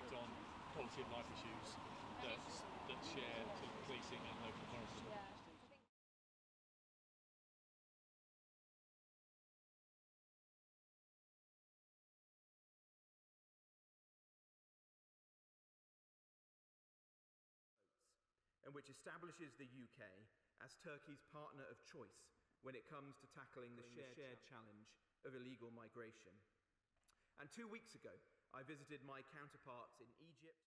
effect on quality of life issues that, that share sort of policing and local authorities. Yeah. and which establishes the UK as Turkey's partner of choice when it comes to tackling the shared, shared challenge of illegal migration. And two weeks ago, I visited my counterparts in Egypt.